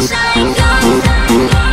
sunshine, go, go, go.